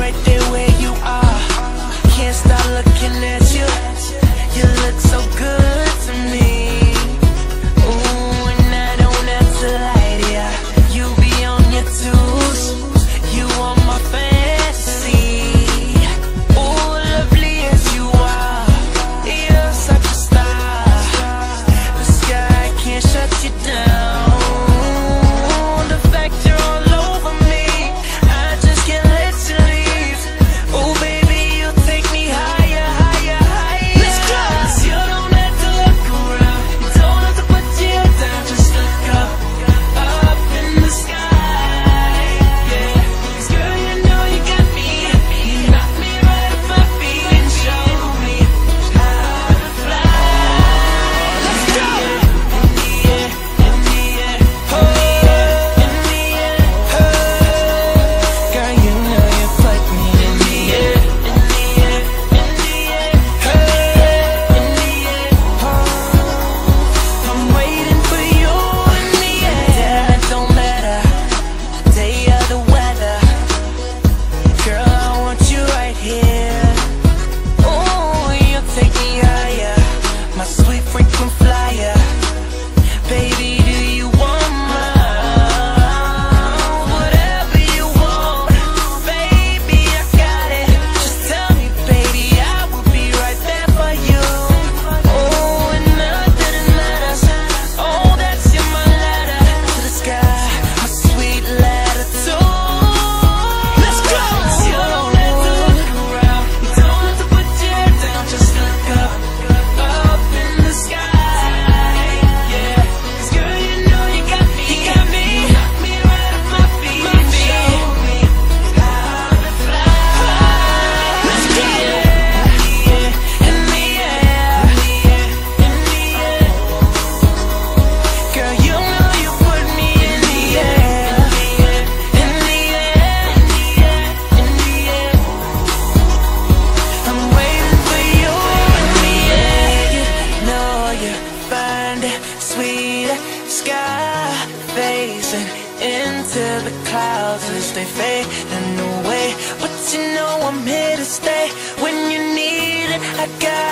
Right there where you are. Can't stop looking at should know. you find it sweet sky facing into the clouds as they fade and away. But you know I'm here to stay. When you need it I got